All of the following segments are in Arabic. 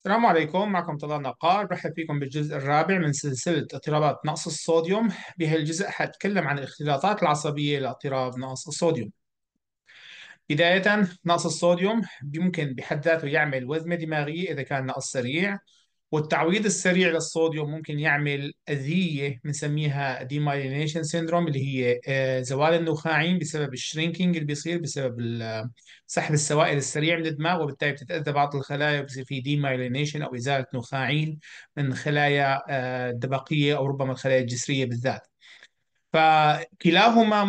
السلام عليكم معكم طلال نقار. برحب فيكم بالجزء الرابع من سلسلة اضطرابات نقص الصوديوم. بهالجزء حتكلم عن الاختلاطات العصبية لاضطراب نقص الصوديوم. بداية نقص الصوديوم يمكن بحد ذاته يعمل وذمة دماغية إذا كان نقص سريع. والتعويض السريع للصوديوم ممكن يعمل أذية بنسميها demyelination syndrome اللي هي آه، زوال النخاعين بسبب ال shrinking اللي بيصير بسبب ال- سحب السوائل السريع من الدماغ وبالتالي بتتأذى بعض الخلايا وبصير في demyelination أو إزالة النخاعين من خلايا آه، الدبقية أو ربما الخلايا الجسرية بالذات. فكلاهما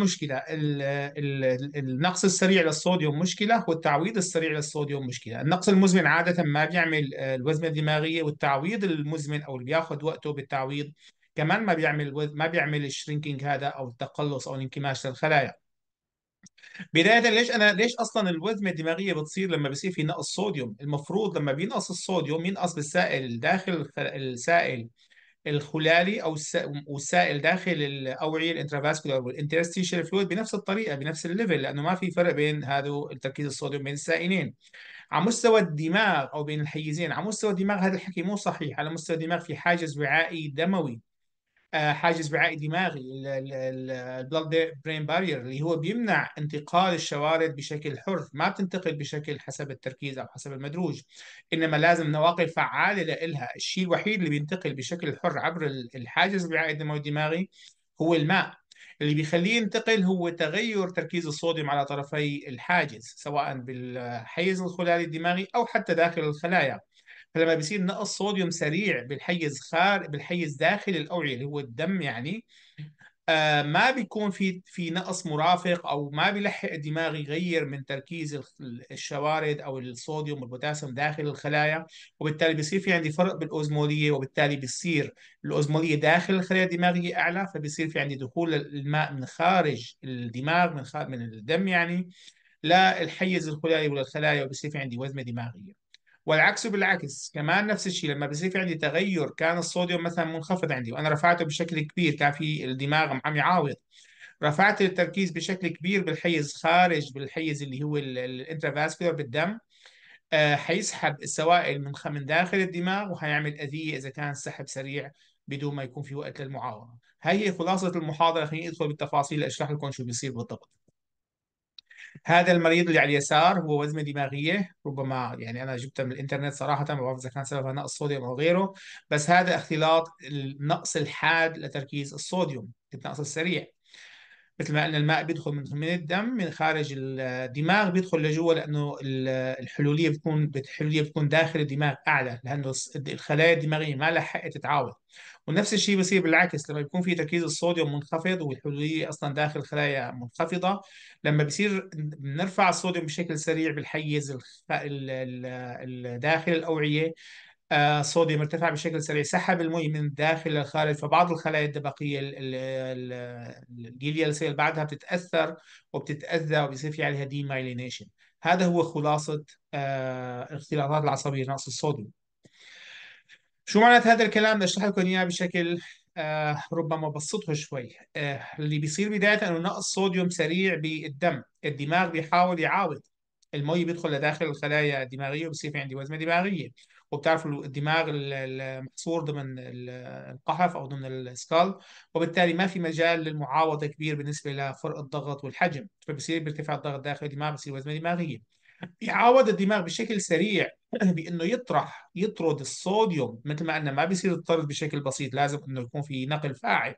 ال- النقص السريع للصوديوم مشكلة والتعويض السريع للصوديوم مشكلة. النقص المزمن عادة ما بيعمل آه، الوزمة الدماغية والتعويض المزمن أو اللي بياخذ وقته بالتعويض كمان ما بيعمل ما بيعمل ال shrinking هذا أو التقلص أو الانكماش للخلايا. بداية ليش أنا ليش أصلا الوزمة الدماغية بتصير لما بيصير في نقص صوديوم؟ المفروض لما بينقص الصوديوم ينقص بالسائل داخل السائل. الخلالي أو والسائل داخل الاوعيه ال intravascular وال interstitial fluid بنفس الطريقة بنفس ال level لأنه ما في فرق بين هذا التركيز الصوديوم بين السائلين. على مستوى الدماغ أو بين الحيزين على مستوى الدماغ هذا الحكي مو صحيح. على مستوى الدماغ في حاجز وعائي دموي. حاجز وعائي دماغي ال blood brain barrier اللي هو بيمنع انتقال الشوارد بشكل حر. ما بتنتقل بشكل حسب التركيز أو حسب المدروج إنما لازم نواقل فعالة لإلها. الشيء الوحيد اللي بينتقل بشكل حر عبر الحاجز الوعائي الدموي الدماغي هو الماء. اللي بيخليه ينتقل هو تغير تركيز الصوديوم على طرفي الحاجز سواء بالحيز الخلالي الدماغي أو حتى داخل الخلايا. فلما بيصير نقص صوديوم سريع بالحيز خارج بالحيز داخل الأوعية اللي هو الدم يعني آه ما بيكون في في نقص مرافق أو ما بيلحق الدماغ يغير من تركيز الشوارد أو الصوديوم والبوتاسيوم داخل الخلايا. وبالتالي بيصير في عندي فرق بالأوزمولية وبالتالي بيصير الأوزمولية داخل الخلايا الدماغية أعلى فبيصير في عندي دخول الماء من خارج الدماغ من خارج من الدم يعني للحيز الخلالي وللخلايا وبصير في عندي وزمه دماغية. والعكس بالعكس كمان نفس الشيء لما بصير في عندي تغير كان الصوديوم مثلا منخفض عندي وأنا رفعته بشكل كبير كان في الدماغ عم يعاوض رفعت التركيز بشكل كبير بالحيز خارج بالحيز اللي هو ال intravascular بالدم آه، حيسحب السوائل من من داخل الدماغ وحيعمل أذية إذا كان السحب سريع بدون ما يكون في وقت للمعاوضة هاي هي خلاصة المحاضرة خليني أدخل بالتفاصيل أشرح لكم شو بيصير بالضبط. هذا المريض اللي على اليسار هو وزمة دماغية ربما يعني أنا جبتها من الإنترنت صراحة ما بعرف إذا كان سببها نقص صوديوم أو غيره بس هذا اختلاط النقص الحاد لتركيز الصوديوم النقص السريع. مثل ما قلنا الماء بيدخل من من الدم من خارج الدماغ بيدخل لجوا لأنه ال- الحلولية بتكون الحلولية بتكون داخل الدماغ أعلى لأنه الخلايا الدماغية ما لحقت تتعاود ونفس الشيء بصير بالعكس لما يكون في تركيز الصوديوم منخفض والحلولية أصلا داخل الخلايا منخفضة لما بصير بنرفع الصوديوم بشكل سريع بالحيز الخ... ال... ال... ال- داخل الأوعية آه، صوديوم ارتفع بشكل سريع سحب المي من الداخل للخارج فبعض الخلايا الدبقية ال- ال- ال- ال glial cell بعدها بتتأثر وبتتأذى وبيصير في عليها demyelination هذا هو خلاصة آه، الاختلاطات العصبية نقص الصوديوم. شو معنات هذا الكلام؟ اشرح لكم إياه بشكل آه ربما بسطه شوي آه اللي بيصير بداية إنه نقص صوديوم سريع بالدم الدماغ بيحاول يعاوض. المي بيدخل لداخل الخلايا الدماغية وبصير في عندي وزمة دماغية. وبتعرفوا الدماغ ال- المحصور ضمن ال- القحف أو ضمن ال skull وبالتالي ما في مجال للمعاوضة كبير بالنسبة لفرق الضغط والحجم. فبصير بيرتفع الضغط داخل الدماغ بصير وزمة دماغية. بيعاوض الدماغ بشكل سريع بأنه يطرح يطرد الصوديوم مثل ما قلنا ما بيصير الطرد بشكل بسيط لازم إنه يكون في نقل فاعل.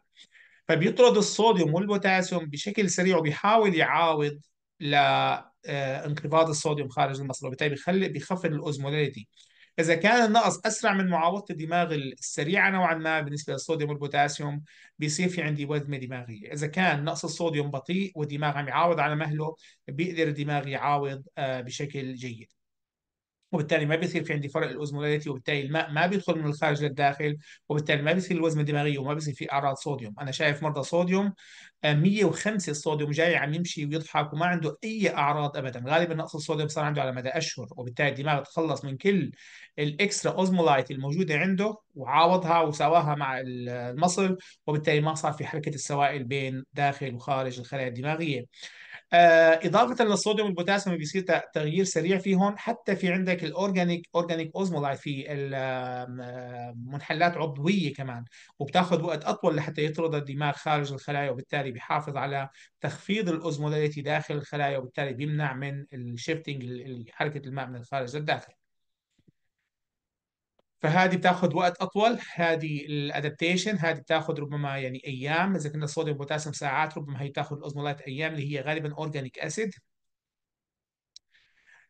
فبيطرد الصوديوم والبوتاسيوم بشكل سريع وبيحاول يعاوض لانخفاض الصوديوم خارج المصل وبالتالي بيخلي بيخفض ال osmolarity إذا كان النقص أسرع من معاوضه الدماغ السريعة نوعا ما بالنسبة للصوديوم والبوتاسيوم بيصير في عندي وزمه دماغيه إذا كان نقص الصوديوم بطيء والدماغ عم يعاوض على مهله بيقدر الدماغ يعاوض آه، بشكل جيد. وبالتالي ما بيصير في عندي فرق ال osmolarity وبالتالي الماء ما بيدخل من الخارج للداخل وبالتالي ما بيصير الوزمه الدماغية وما بيصير في أعراض صوديوم. أنا شايف مرضى صوديوم آه، 105 الصوديوم جاي عم يمشي ويضحك وما عنده أي أعراض ابدا. غالبا نقص الصوديوم صار عنده على مدى أشهر وبالتالي الدماغ تخلص من كل ال extra osmolyte الموجودة عنده وعاوضها وسواها مع المصل وبالتالي ما صار في حركة السوائل بين داخل وخارج الخلايا الدماغية. آه، إضافة للصوديوم والبوتاسيوم بيصير تغيير سريع فيهم حتى في عندك ال organic organic osmolyte في المنحلات عضوية كمان وبتاخذ وقت أطول لحتى يطرد الدماغ خارج الخلايا وبالتالي بيحافظ على تخفيض ال osmolarity داخل الخلايا وبالتالي بيمنع من ال shifting حركة الماء من الخارج للداخل. فهذه بتاخذ وقت أطول هذه ال adaptation هذه بتاخذ ربما يعني أيام إذا كنا الصوديوم بوتاسيوم ساعات ربما هي تاخذ ال osmolyte أيام اللي هي غالبا organic acid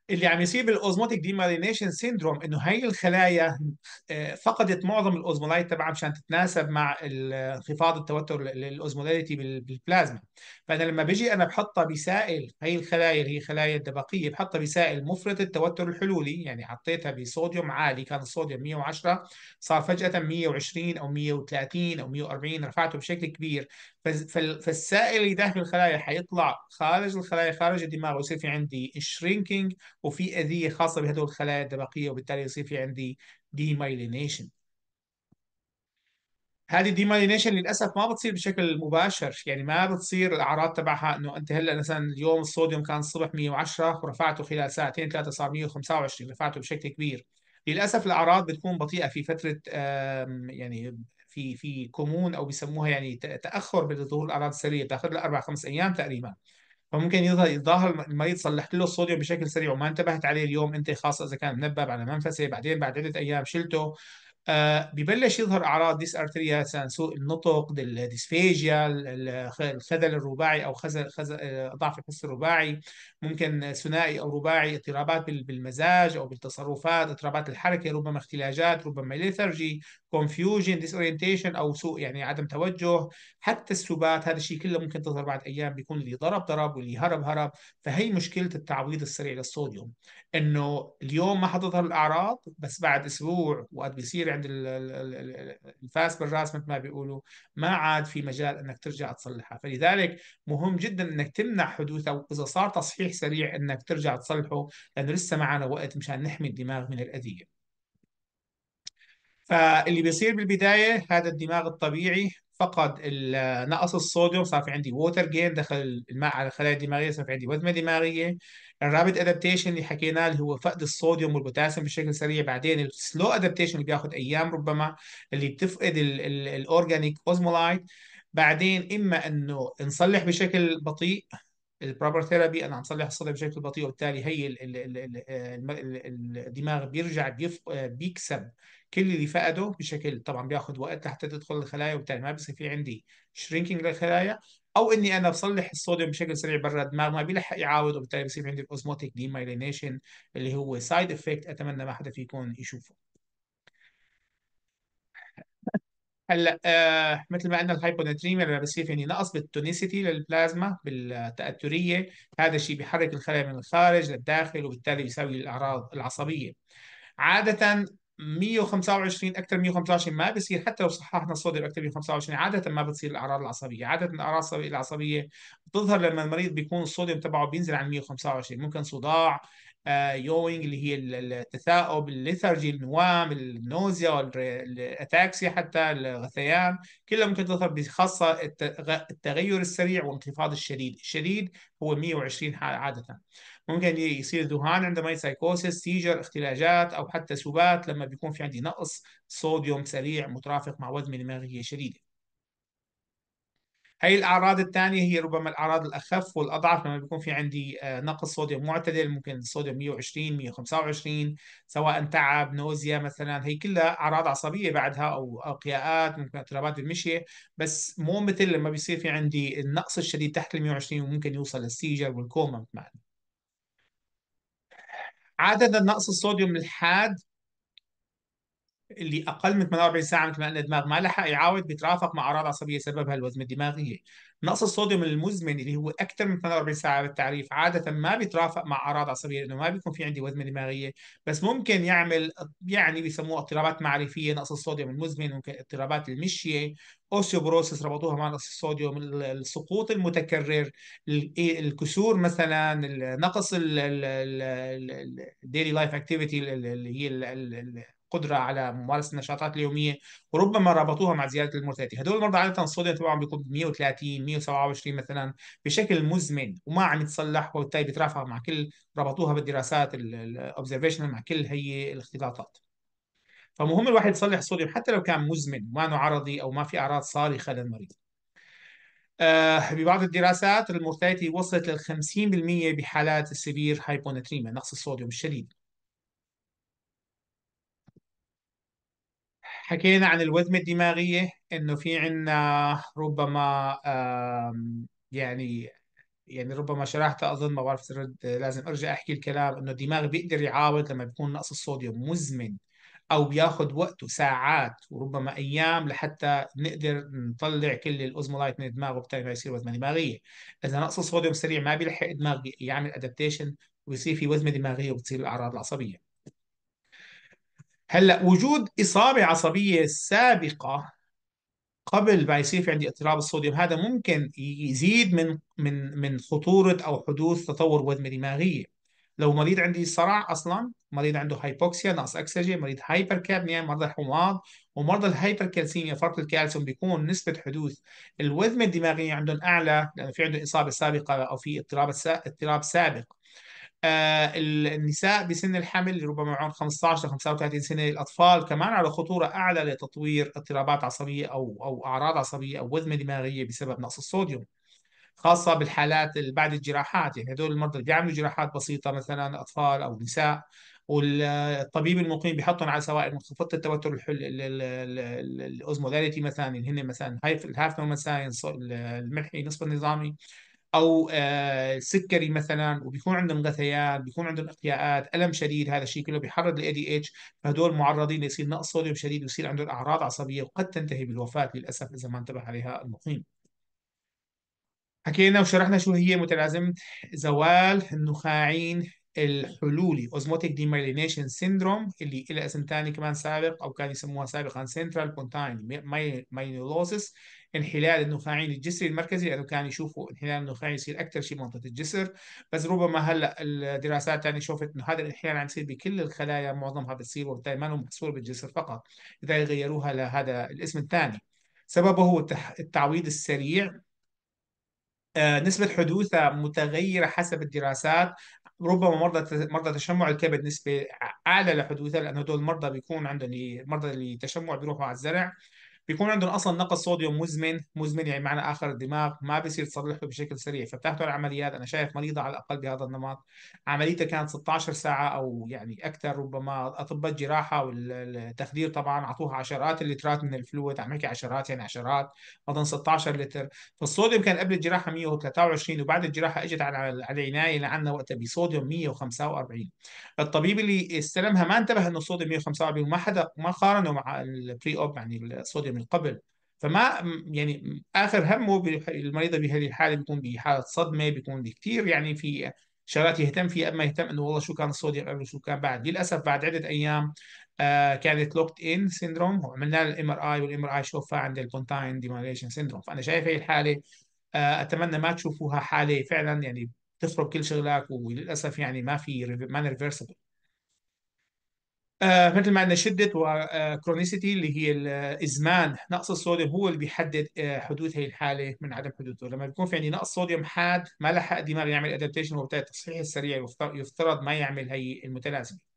اللي عم يصير بال osmotic demyelination syndrome إنه هي الخلايا آه، فقدت معظم ال osmolyte تبعها مشان تتناسب مع انخفاض التوتر ال osmolarity بالبلازما. فأنا لما بيجي أنا بحطها بسائل هي الخلايا اللي هي خلايا الدبقية بحطها بسائل مفرط التوتر الحلولي يعني حطيتها بصوديوم عالي كان الصوديوم 110 صار فجأة 120 أو 130 أو 140 رفعته بشكل كبير. فالسائل اللي داخل الخلايا حيطلع خارج الخلايا خارج الدماغ ويصير في عندي shrinking وفي أذية خاصة بهدول الخلايا الدماغية وبالتالي يصير في عندي demyelination هذه الديمايلينيشن للأسف ما بتصير بشكل مباشر يعني ما بتصير الأعراض تبعها إنه أنت هلأ مثلا اليوم الصوديوم كان الصبح 110 ورفعته خلال ساعتين ثلاثة صار 125 رفعته بشكل كبير. للأسف الأعراض بتكون بطيئة في فترة يعني في في كمون أو بيسموها يعني تأخر بظهور الأعراض السرية بتاخذ لها أربع خمس أيام تقريبا. فممكن يظهر المريض صلحت له الصوديوم بشكل سريع وما انتبهت عليه اليوم أنت خاصة إذا كان منبه على منفسة بعدين بعد عدة أيام شلته آه ببلش يظهر أعراض dysarthria سوء النطق ال dysphagia الخزل الرباعي أو خزل خزل آه، ضعف الحس الرباعي. ممكن ثنائي أو رباعي اضطرابات بال- بالمزاج أو بالتصرفات اضطرابات الحركة ربما اختلاجات ربما lethargy confusion disorientation أو سوء يعني عدم توجه. حتى السبات هذا الشيء كله ممكن تظهر بعد أيام بيكون اللي ضرب ضرب واللي هرب هرب. فهي مشكلة التعويض السريع للصوديوم إنه اليوم ما حتظهر الأعراض بس بعد أسبوع وقت بيصير عند ال- ال- ال- الفاس بالراس مثل ما بيقولوا. ما عاد في مجال إنك ترجع تصلحها. فلذلك مهم جدا إنك تمنع حدوثه وإذا صار تصحيح سريع إنك ترجع تصلحه لأنه لسه معنا وقت مشان نحمي الدماغ من الأذية. فاللي بيصير بالبداية هذا الدماغ الطبيعي فقد نقص الصوديوم صار في عندي. water gain دخل الماء على الخلايا الدماغية صار في عندي. وزمة دماغية ال rapid adaptation اللي حكيناه اللي هو فقد الصوديوم والبوتاسيوم بشكل سريع. بعدين ال slow adaptation اللي بياخذ أيام ربما اللي بتفقد ال organic osmolyte بعدين إما إنه نصلح بشكل بطيء ال proper therapy أنا عم صلح الصوديوم بشكل بطيء وبالتالي هي الدماغ بيرجع بيكسب كل اللي فقده بشكل طبعا بياخذ وقت لحتى تدخل الخلايا وبالتالي ما بصير في عندي shrinking للخلايا أو إني أنا بصلح الصوديوم بشكل سريع برا الدماغ ما بيلحق يعاود وبالتالي بصير عندي ال osmotic demyelination اللي هو side effect أتمنى ما حدا فيكم يشوفه. هلأ آه مثل ما قلنا ال hyponatremia لما بصير يعني نقص بال tonicity للبلازما بالتأثرية هذا الشيء بيحرك الخلايا من الخارج للداخل وبالتالي بيساوي الأعراض العصبية. عادة 125 أكثر من 125 ما بصير حتى لو صححنا الصوديوم أكثر من 125 عادة ما بتصير الأعراض العصبية. عادة الأعراض العصبية بتظهر لما المريض بيكون الصوديوم تبعه بينزل عن 125 ممكن صداع yawning اللي هي ال- التثاؤب ال lethargy النوام ال nausea وال ataxia حتى الغثيان. كلها ممكن تظهر بخاصة الت- التغير السريع والانخفاض الشديد. الشديد هو 120 حالة عادة. ممكن يصير ذهان عندما psychosis seizure اختلاجات أو حتى سبات لما بيكون في عندي نقص صوديوم سريع مترافق مع وذمة دماغيه شديده هي الأعراض الثانية هي ربما الأعراض الأخف والأضعف لما بيكون في عندي آه، نقص صوديوم معتدل ممكن الصوديوم 120 125 سواء تعب نوزيا مثلا هي كلها أعراض عصبية بعدها أو أوقياءات ممكن اضطرابات بالمشي بس مو مثل لما بيصير في عندي النقص الشديد تحت ال 120 وممكن يوصل للسيجر والكوما. معنا عادة نقص الصوديوم الحاد اللي أقل من 48 ساعة مثل ما قلنا الدماغ ما لحق يعاود بيترافق مع أعراض عصبية سببها الوزمه الدماغيه نقص الصوديوم المزمن اللي هو أكثر من 48 ساعة بالتعريف عادة ما بيترافق مع أعراض عصبية لأنه ما بيكون في عندي وذمة دماغية. بس ممكن يعمل يعني بيسموها اضطرابات معرفية نقص الصوديوم المزمن ممكن اضطرابات المشية osteoporosis ربطوها مع نقص الصوديوم السقوط المتكرر الكسور مثلا نقص ال daily life activity اللي هي القدره على ممارسة النشاطات اليومية وربما ربطوها مع زيادة ال mortality هدول المرضى عادة الصوديوم تبعهم بيكون 130 127 مثلا بشكل مزمن وما عم يتصلح وبالتالي بيترافق مع كل ربطوها بالدراسات ال observational مع كل هي الاختلاطات فمهم الواحد يصلح الصوديوم حتى لو كان مزمن ما انه عرضي أو ما في أعراض صارخة للمريض. آه ببعض الدراسات ال mortality وصلت لل 50% بحالات ال severe hyponatremia نقص الصوديوم الشديد. حكينا عن الوذمة الدماغية إنه في عنا ربما يعني يعني ربما شرحتها أظن ما بعرف لازم أرجع أحكي الكلام إنه الدماغ بيقدر يعاود لما بيكون نقص الصوديوم مزمن أو بياخذ وقته ساعات وربما أيام لحتى نقدر نطلع كل الأوزمولايت من الدماغ وبالتالي ما يصير وزمه دماغية. إذا نقص الصوديوم سريع ما بيلحق الدماغ يعمل ادابتيشن ويصير في وزمه دماغية وبتصير الأعراض العصبية. هلا وجود إصابة عصبية سابقة قبل ما يصير في عندي اضطراب الصوديوم هذا ممكن يزيد من من من خطورة أو حدوث تطور وذمه دماغية. لو مريض عندي صرع أصلا مريض عنده hypoxia نقص اكسجين مريض hypercapnia مرضى الحماض ومرضى ال hypercalcemia فرط الكالسيوم بيكون نسبة حدوث الوذمه الدماغية عندهم أعلى لأنه في عنده إصابة سابقة أو في اضطراب اضطراب سابق. النساء بسن الحمل ربما معهم 15 ل 35 سنة الأطفال كمان على خطورة أعلى لتطوير اضطرابات عصبية أو أو أعراض عصبية أو وذمه دماغية بسبب نقص الصوديوم خاصة بالحالات اللي بعد الجراحات. يعني هدول المرضى اللي بيعملوا جراحات بسيطة مثلا أطفال أو نساء والطبيب المقيم بيحطهم على سوائل منخفضه التوتر ال osmolarity مثلا اللي هن مثلا ال half normal saline الملحي نصف النظامي. أو آه، سكري مثلا وبيكون عندهم غثيان بيكون عندهم اقياءات ألم شديد هذا الشيء كله بيحرض ال ADH فهدول معرضين ليصير نقص صوديوم شديد ويصير عندهم أعراض عصبية وقد تنتهي بالوفاة للأسف إذا ما انتبه عليها المقيم. حكينا وشرحنا شو هي متلازمة زوال النخاعين الحلولي osmotic demyelination syndrome اللي لها اسم ثاني كمان سابق أو كان يسموها سابقا central pontine ماينولوسيس انحلال النخاعين الجسري المركزي لأنه كان يشوفوا انحلال النخاعي يصير أكثر شيء منطقه الجسر. بس ربما هلأ الدراسات الثانية شوفت إنه هذا الانحلال عم يصير بكل الخلايا معظمها بتصير وبالتالي ما محصور بالجسر فقط لذلك غيروها لهذا الاسم الثاني. سببه هو التعويض السريع. آه، نسبة حدوثها متغيرة حسب الدراسات. ربما مرضى مرضى تشمع الكبد نسبة أعلى لحدوثها لأنه هدول المرضى بيكون عندهم المرضى اللي تشمع بيروحوا على الزرع. بيكون عندهم أصلا نقص صوديوم مزمن مزمن يعني معنى آخر الدماغ ما بيصير تصلحه بشكل سريع. فبتاخذوا العمليات. أنا شايف مريضة على الأقل بهذا النمط. عمليتها كانت 16 ساعة أو يعني أكثر ربما اطباء الجراحه والتخدير طبعا أعطوها عشرات اللترات من ال fluid. عم نحكي عشرات يعني عشرات اظن 16 لتر. فالصوديوم كان قبل الجراحة 123 وبعد الجراحة إجت على العناية لعنا وقتها بصوديوم 145 الطبيب اللي استلمها ما انتبه إنه الصوديوم 145 وما حدا ما قارنه مع ال pre-op يعني الصوديوم من قبل. فما يعني آخر همه المريضة بهذه الحالة بيكون بحالة صدمة بيكون بكثير يعني في شغلات يهتم فيها. أما يهتم إنه والله شو كان الصوديوم قبل وشو كان بعد. للأسف بعد عدة أيام آه كانت locked-in syndrome وعملنا ال MRI وال MRI شوفها عند ال pontine demyelination syndrome فأنا شايف هي الحالة آه أتمنى ما تشوفوها حالة فعلا يعني تخرب كل شغلك وللأسف يعني ما في ما reversible آه مثل ما عندنا شدة و chronicity اللي هي الإزمان نقص الصوديوم هو اللي بيحدد آه حدوث هي الحالة من عدم حدوثه. لما بيكون في عندي نقص صوديوم حاد ما لحق الدماغ يعمل adaptation وبالتالي التصحيح السريع يفترض ما يعمل هي المتلازمة.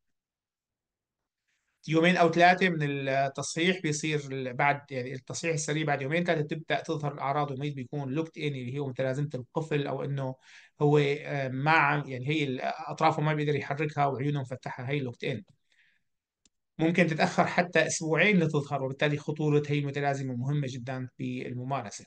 يومين أو ثلاثة من التصحيح بيصير بعد يعني التصحيح السريع بعد يومين ثلاثة تبدأ تظهر الأعراض والمريض بيكون locked-in اللي هو متلازمة القفل أو إنه هو آه، ما يعني هي أطرافه ما بيقدر يحركها وعيونه مفتحة هي locked-in ممكن تتأخر حتى أسبوعين لتظهر وبالتالي خطورة هي المتلازمة مهمة جدا في الممارسة.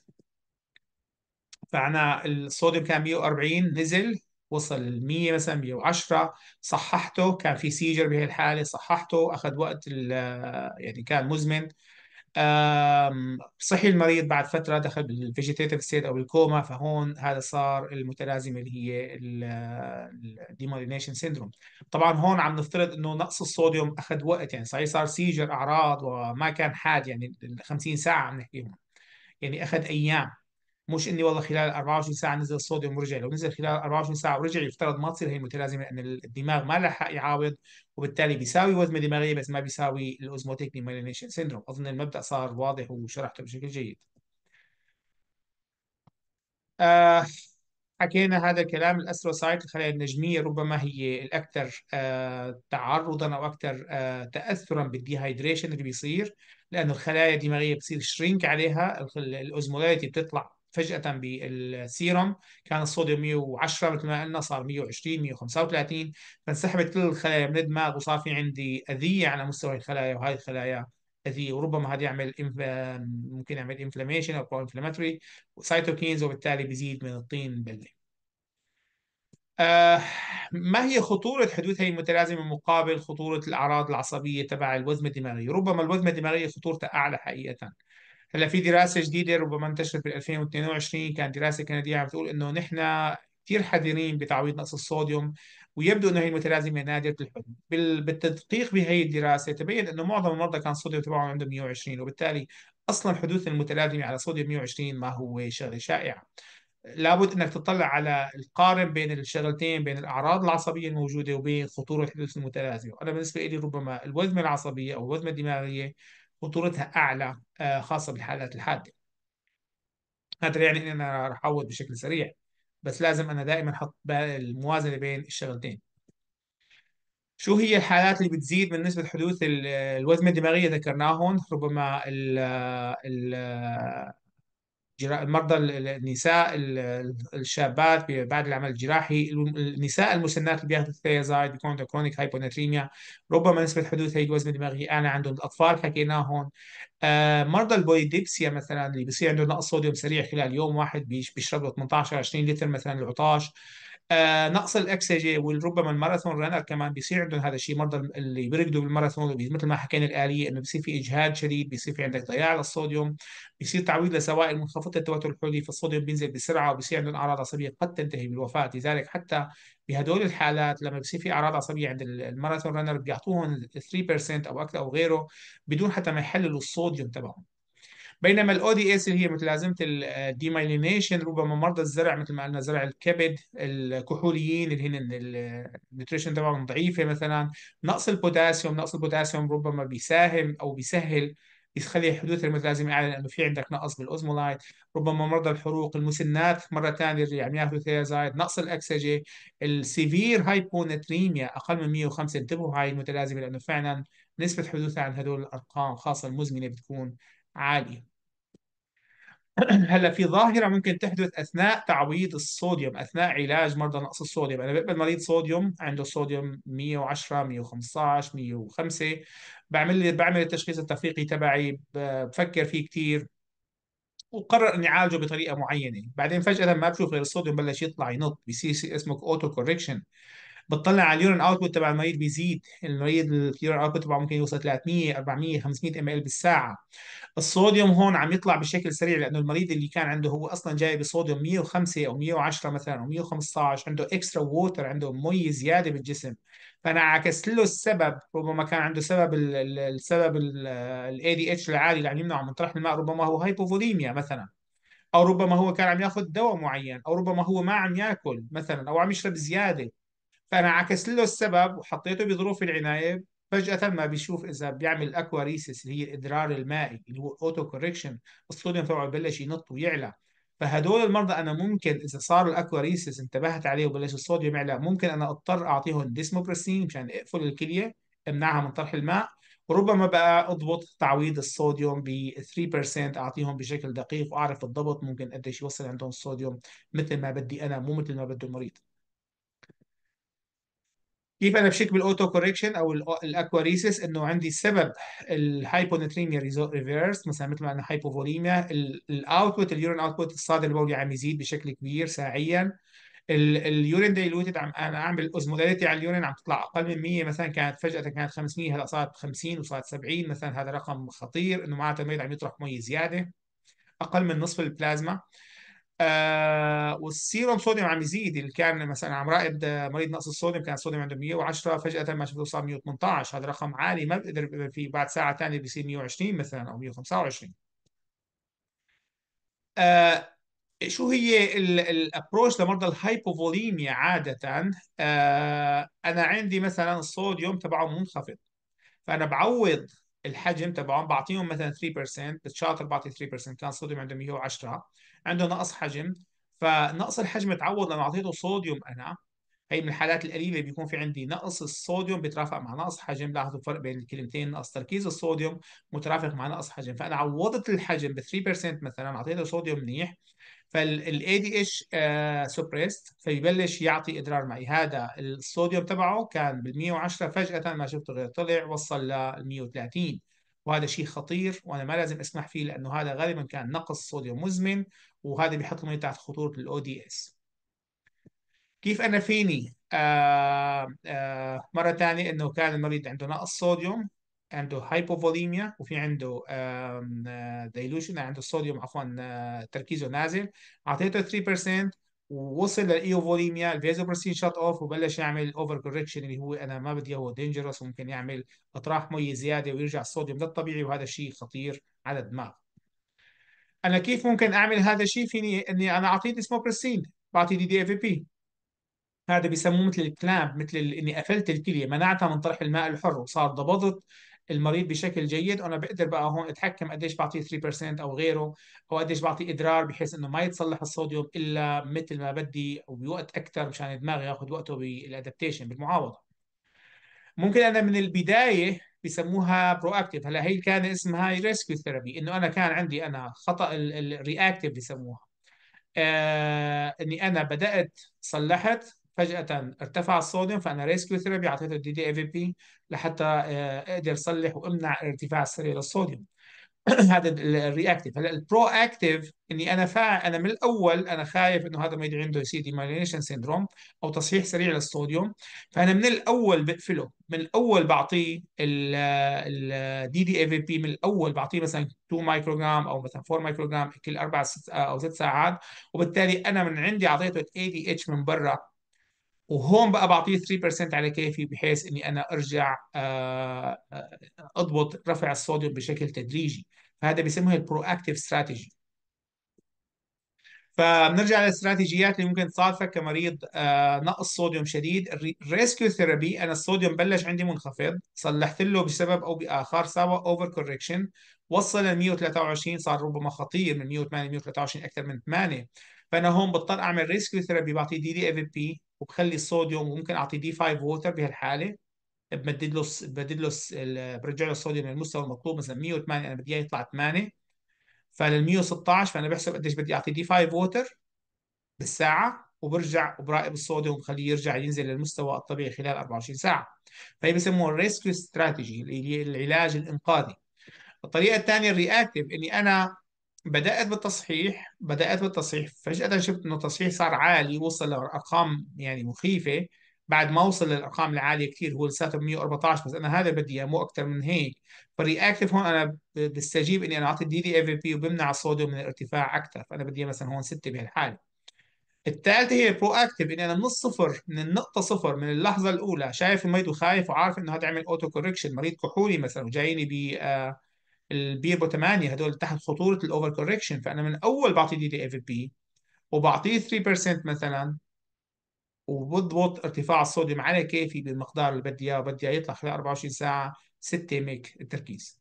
فأنا الصوديوم كان 140 نزل وصل ل 100 مثلا 110 صححته كان في seizure بهي الحالة صححته أخذ وقت يعني كان مزمن. صحي المريض بعد فترة دخل بال vegetative state أو الكوما فهون هذا صار المتلازمة اللي هي ال demyelination syndrome طبعا هون عم نفترض إنه نقص الصوديوم أخذ وقت يعني صحيح صار seizure أعراض وما كان حاد يعني 50 ساعة عم نحكيهم. يعني أخذ أيام. مش إني والله خلال 24 ساعة نزل الصوديوم ورجع. لو نزل خلال 24 ساعة ورجع يفترض ما تصير هي المتلازمه لأن الدماغ ما لحق يعاود وبالتالي بيساوي وذمة دماغية بس ما بيساوي ال osmotic demyelination syndrome أظن المبدأ صار واضح وشرحته بشكل جيد. آه حكينا هذا الكلام ال astrocyte. الخلايا النجميه ربما هي الأكثر آه تعرضا أو أكثر آه تاثرا بال dehydration اللي بيصير لأنه الخلايا الدماغية بتصير shrink عليها ال osmolarity بتطلع فجأة بالسيرم كان الصوديوم 110 مثل ما قلنا صار 120 135 فانسحبت كل الخلايا من الدماغ وصار في عندي أذية على مستوى الخلايا وهذه الخلايا أذية وربما هذا يعمل ممكن يعمل inflammation أو pro-inflammatory و cytokines وبالتالي بيزيد من الطين بله آه ما هي خطورة حدوث هي المتلازمة مقابل خطورة الأعراض العصبية تبع الوزمة الدماغية؟ ربما الوزمة الدماغية خطورتها أعلى حقيقة. هلا في دراسة جديدة ربما انتشرت بال 2022 كانت دراسة كندية عم تقول إنه نحن كثير حذرين بتعويض نقص الصوديوم ويبدو إنه هي المتلازمة نادرة الحدوث بالتدقيق بهي الدراسة تبين إنه معظم المرضى كان الصوديوم تبعهم عنده 120 وبالتالي أصلا حدوث المتلازمة على صوديوم 120 ما هو شغلة شائعة. لابد إنك تطلع على القارن بين الشغلتين بين الأعراض العصبية الموجودة وبين خطورة حدوث المتلازمة. أنا بالنسبة لي ربما الوزمه العصبيه أو الوزمه الدماغية خطورتها أعلى آه، خاصة بالحالات الحادة. هذا يعني اني أنا راح أعوض بشكل سريع بس لازم أنا دائما أحط الموازنة بين الشغلتين. شو هي الحالات اللي بتزيد من نسبة حدوث الوزمة الدماغية؟ ذكرناهم ربما المرضى النساء الشابات بعد العمل الجراحي النساء المسنات اللي بياخذوا ال thiazide بيكون عندهم chronic hyponatremia ربما نسبة حدوث هي الوزمة الدماغية أعلى عندهم الأطفال حكيناه هون آه مرضى ال polydipsia مثلا اللي بيصير عنده نقص صوديوم سريع خلال يوم واحد بيشرب 18 20 لتر مثلا العطاش آه نقص الاكسجين وربما ال marathon runner كمان بيصير عندهم هذا الشيء مرضى اللي بيركضوا بالماراثون مثل ما حكينا الآلية إنه بيصير في إجهاد شديد بيصير في عندك ضياع للصوديوم بيصير تعويض لسوائل منخفضه التوتر الحلولي فالصوديوم بينزل بسرعة وبيصير عندهم أعراض عصبية قد تنتهي بالوفاة. لذلك حتى بهدول الحالات لما بيصير في أعراض عصبية عند ال marathon runner بيعطوهم 3% أو أكثر أو غيره بدون حتى ما يحللوا الصوديوم تبعهم. بينما ال ODS اللي هي متلازمه ال demyelination ربما مرضى الزرع مثل ما قلنا زرع الكبد الكحوليين اللي هن ال nutrition تبعهم ضعيفة مثلا. نقص البوتاسيوم نقص البوتاسيوم ربما بيساهم أو بيسهل يخلي حدوث المتلازمه أعلى لأنه في عندك نقص بال osmolyte. ربما مرضى الحروق المسنات مرة ثانية اللي عم ياخذوا thiazide نقص الأكسجة ال severe hyponatremia أقل من 105 انتبهوا هاي المتلازمه لأنه فعلا نسبة حدوثها عن هدول الأرقام خاصة المزمنة بتكون عالية. هلا في ظاهرة ممكن تحدث أثناء تعويض الصوديوم أثناء علاج مرضى نقص الصوديوم. أنا بقبل مريض صوديوم عنده صوديوم 110 115 105 بعمل لي بعمل التشخيص التفريقي تبعي بفكر فيه كثير وقرر إني أعالجه بطريقة معينة. بعدين فجأة ما بشوف غير الصوديوم بلش يطلع ينط بيصير اسمه auto correction بتطلع على ال urine output تبع المريض بيزيد. المريض ال urine output تبعه ممكن يوصل 300 400 500 mL بالساعة. الصوديوم هون عم يطلع بشكل سريع لأنه المريض اللي كان عنده هو أصلا جاي بصوديوم 105 أو 110 مثلا أو 115 عنده extra water عنده مي زيادة بالجسم. فأنا عكست له السبب ربما كان عنده سبب السبب ال ADH العالي اللي عم يمنعه من طرح الماء ربما هو hypovolemia مثلا. أو ربما هو كان عم ياخذ دواء معين أو ربما هو ما عم ياكل مثلا أو عم يشرب زيادة. فانا عكست له السبب وحطيته بظروف العناية. فجأة ما بشوف إلا بيعمل aquaresis اللي هي الإدرار المائي اللي هو auto correction الصوديوم تبعه ببلش ينط ويعلى. فهدول المرضى أنا ممكن إذا صار ال aquaresis انتبهت عليه وبلش الصوديوم يعلى ممكن أنا أضطر أعطيهم desmopressin مشان أقفل الكلية أمنعها من طرح الماء. وربما بقى أضبط تعويض الصوديوم ب 3% أعطيهم بشكل دقيق وأعرف بالضبط ممكن قديش يوصل عندهم الصوديوم مثل ما بدي أنا مو مثل ما بده المريض. كيف أنا بشك بال auto correction أو ال aquaresis إنه عندي سبب ال hyponatremia reverse مثلا مثل ما أنا hypovolemia ال output ال urine output الصادر البولي عم يزيد بشكل كبير ساعيا. ال urine diluted عم أنا أعمل osmolarity على ال urine عم تطلع أقل من 100 مثلا كانت فجأة كانت 500 هلأ صارت 50 وصارت 70 مثلا هذا رقم خطير إنه معناته المريض عم يطرح مي زيادة أقل من نصف البلازما آه وال serum sodium عم يزيد اللي كان مثلا عم راقد مريض نقص الصوديوم كان الصوديوم عنده 110 فجأة ما شفته صار 118 هذا رقم عالي ما بقدر في بعد ساعة ثانية بيصير 120 مثلا أو 125 آه شو هي ال approach لمرضى ال hypovolemia عادة؟ آه أنا عندي مثلا الصوديوم تبعهم منخفض فأنا بعوض الحجم تبعهم بعطيهم مثلا 3% بالشاطر بعطي 3% كان صوديوم عنده 110 عنده نقص حجم. فنقص الحجم تعوض لما أعطيته صوديوم أنا. هي من الحالات القليلة بيكون في عندي نقص الصوديوم بيترافق مع نقص حجم. لاحظوا الفرق بين الكلمتين نقص تركيز الصوديوم مترافق مع نقص حجم. فأنا عوضت الحجم ب 3% مثلا أعطيته صوديوم منيح. فال ADH suppressed فيبلش يعطي إدرار معي. هذا الصوديوم تبعه كان بال 110 فجأة ما شفته غير طلع وصل لل 130 وهذا شيء خطير وأنا ما لازم أسمح فيه لأنه هذا غالبا كان نقص صوديوم مزمن. وهذا بيحط المريض تحت خطورة ال ODS كيف أنا فيني؟ آه آه مرة ثانية إنه كان المريض عنده نقص صوديوم عنده hypovolemia وفي عنده dilution عنده الصوديوم عفوا آه، تركيزه نازل. أعطيته 3% ووصل لل euvolemia ال vasopressin shut off وبلش يعمل over correction اللي هو أنا ما بدي هو dangerous وممكن يعمل اطراح مي زيادة ويرجع الصوديوم للطبيعي وهذا الشيء خطير على الدماغ. أنا كيف ممكن أعمل هذا الشيء فيني اني أنا اعطيه desmopressin بعطي DDAVP. هذا بيسموه مثل ال clamp مثل إني قفلت الكلية منعتها من طرح الماء الحر وصار ضبطت المريض بشكل جيد وأنا بقدر بقى هون أتحكم قديش بعطيه 3% أو غيره أو قديش بعطيه إدرار بحيث إنه ما يتصلح الصوديوم إلا مثل ما بدي وبوقت أكثر مشان الدماغ ياخذ وقته بال adaptation بالمعاوضة. ممكن أنا من البداية بسموها proactive هلا هي كان اسمها rescue therapy إنه أنا كان عندي أنا خطأ ال reactive بسموها آه إني أنا بدأت صلحت فجأة ارتفع الصوديوم فأنا rescue therapy أعطيته ال DDAVP لحتى آه، أقدر أصلح وأمنع الارتفاع السريع للصوديوم هذا ال reactive هلا ال proactive إني أنا فا أنا من الأول أنا خايف إنه هذا المريض عنده يصير demyelination syndrome أو تصحيح سريع للصوديوم. فأنا من الأول بقفله من الأول بعطيه ال DDAVP من الأول بعطيه مثلا 2 مايكروجرام أو مثلا 4 مايكروجرام كل أربع أو ست ساعات. وبالتالي أنا من عندي أعطيته ال ADH من برا. وهون بقى بعطيه 3% على كيفي بحيث إني أنا أرجع آه، آه، أضبط رفع الصوديوم بشكل تدريجي. فهذا بيسموه ال proactive strategy فبنرجع للاستراتيجيات اللي ممكن تصادفك كمريض آه، نقص صوديوم شديد. ال rescue therapy أنا الصوديوم بلش عندي منخفض صلحت له بسبب أو بآخر سوى over correction وصل ل 123 صار ربما خطير من 108 123 أكثر من 8 فأنا هون بضطر أعمل rescue therapy بعطيه DDAVP وبخلي الصوديوم وممكن اعطي D5 water بهالحاله بمدد له بمدد له برجع له الصوديوم للمستوى المطلوب مثلا 108 أنا بدي إياه يطلع 8 فلل 116 فأنا بحسب قديش بدي أعطي D5 water بالساعة وبرجع وبراقب الصوديوم وبخليه يرجع ينزل للمستوى الطبيعي خلال 24 ساعة. فهي بسموها ال rescue strategy العلاج الإنقاذي. الطريقة الثانية ال reactive إني أنا بدأت بالتصحيح بدأت بالتصحيح. فجأة شفت إنه التصحيح صار عالي وصل لأرقام يعني مخيفة. بعد ما وصل للأرقام العالية كثير هو لساته 114 بس أنا هذا بدي إياه مو أكثر من هيك. فال reactive هون أنا بستجيب إني أنا أعطي ال DDAVP وبمنع الصوديوم من الارتفاع أكثر فأنا بدي مثلا هون 6 بهالحالة. الثالثة هي ال proactive إني أنا من الصفر من النقطة صفر من اللحظة الأولى. شايف المريض وخايف وعارف إنه هذا عمل auto correction مريض كحولي مثلا وجايني ب آه، ال beer potomania هدول تحت خطورة ال over correction فأنا من أول بعطي DDAVP وبعطيه 3% مثلا وبضبط ارتفاع الصوديوم على كيفي بالمقدار اللي بدي إياه. بدي يطلع خلال 24 ساعة 6 mEq التركيز.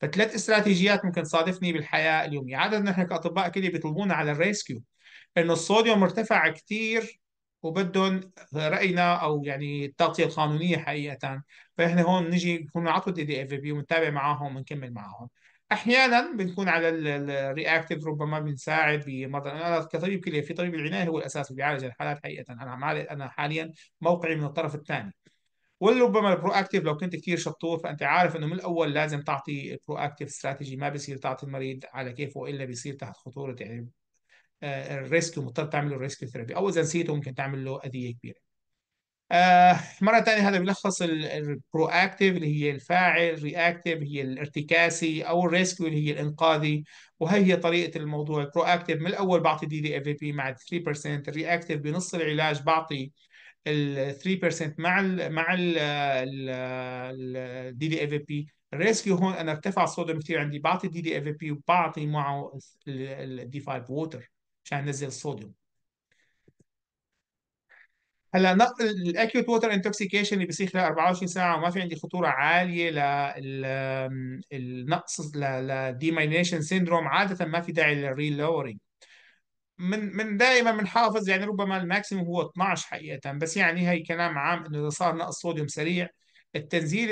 فثلاث استراتيجيات ممكن تصادفني بالحياة اليومية. عادة نحن كأطباء كليه بيطلبونا على ال rescue إنه الصوديوم مرتفع كثير وبدهم رأينا أو يعني التغطية القانونية حقيقة. فإحنا هون نجي نكون نعطوا DDAVP ونتابع معاهم ونكمل معاهم. أحيانا بنكون على ال reactive ربما بنساعد بمرضى أنا كطبيب كلية في طبيب العناية هو الأساس بيعالج الحالات حقيقة. أنا أنا حاليا موقعي من الطرف الثاني. وربما ال proactive لو كنت كثير شطور فأنت عارف إنه من الأول لازم تعطي proactive strategy ما بصير تعطي المريض على كيفه الا بيصير تحت خطورة يعني ال risk ومضطر تعمل له rescue therapy. أو إذا نسيته ممكن تعمل له أذية كبيرة. آه مرة ثانية هذا بيلخص ال proactive اللي هي الفاعل reactive هي الارتكاسي أو ال rescue اللي هي الإنقاذي. وهي هي طريقة الموضوع. ال proactive من الأول بعطي DDAVP مع 3% ال reactive بنص العلاج بعطي ال 3% مع ال مع ال DDAVP ال rescue هون أنا ارتفع الصوديوم كثير عندي بعطي DDAVP وبعطي معه ال D5 water عشان ننزل الصوديوم. هلا نقل ال acute water intoxication اللي بيصير خلال 24 ساعة وما في عندي خطورة عالية للنقص لل demyelination syndrome عادة ما في داعي لل relowering من من دائما بنحافظ يعني ربما ال maximum هو 12 حقيقه بس يعني هي كلام عام إنه إذا صار نقص صوديوم سريع التنزيل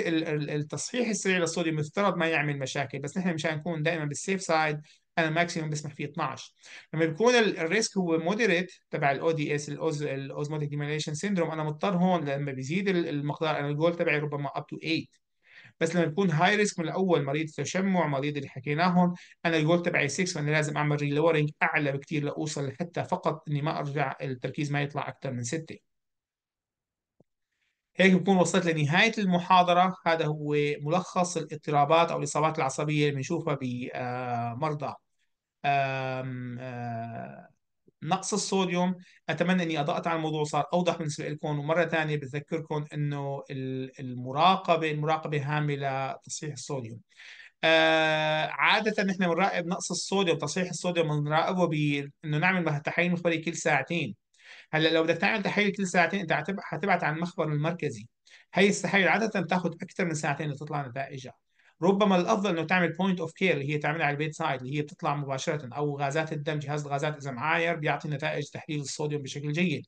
التصحيح السريع للصوديوم يفترض ما يعمل مشاكل بس نحن مشان نكون دائما بال safe side أنا maximum بسمح فيه 12 لما بيكون ال risk هو moderate تبع ال ODS ال osmotic demyelination syndrome أنا مضطر هون لما بيزيد المقدار أنا الجول تبعي ربما up to 8 بس لما يكون high risk من الأول مريض تشمع مريض اللي حكيناهم أنا الجول تبعي 6 فأنا لازم أعمل relowering أعلى بكثير لأوصل لحتى فقط إني ما أرجع التركيز ما يطلع أكثر من 6 هيك بكون وصلت لنهاية المحاضرة. هذا هو ملخص الاضطرابات أو الإصابات العصبية اللي بنشوفها بمرضى نقص الصوديوم. أتمنى أني أضغط على الموضوع صار أوضح بالنسبة لكم. ومرة ثانية بذكركم أنه المراقبة المراقبة هامة لتصحيح الصوديوم. آه عادة نحن بنراقب نقص الصوديوم تصحيح الصوديوم بنراقبه بأنه نعمل تحاليل مخبرية كل ساعتين. هلأ لو بدك تعمل تحاليل كل ساعتين أنت حتبعت على المخبر المركزي. هي التحاليل عادة بتاخذ أكثر من ساعتين لتطلع نتائجها. ربما الأفضل إنه تعمل point of care اللي هي تعملها على ال bedside اللي هي بتطلع مباشرة أو غازات الدم جهاز الغازات إذا معاير بيعطي نتائج تحليل الصوديوم بشكل جيد.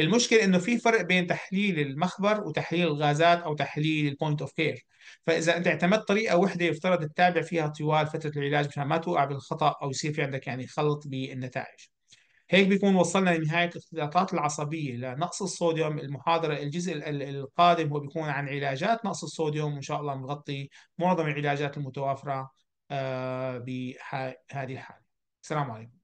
المشكلة إنه في فرق بين تحليل المخبر وتحليل الغازات أو تحليل ال point of care فإذا أنت اعتمدت طريقة واحدة يفترض تتابع فيها طوال فترة العلاج مشان ما توقع بالخطأ أو يصير في عندك يعني خلط بالنتائج. هيك بيكون وصلنا لنهاية الاختلاطات العصبية. لنقص الصوديوم المحاضرة الجزء القادم هو بيكون عن علاجات نقص الصوديوم وإن شاء الله بنغطي معظم العلاجات المتوافرة آه، بهذه الحالة. السلام عليكم.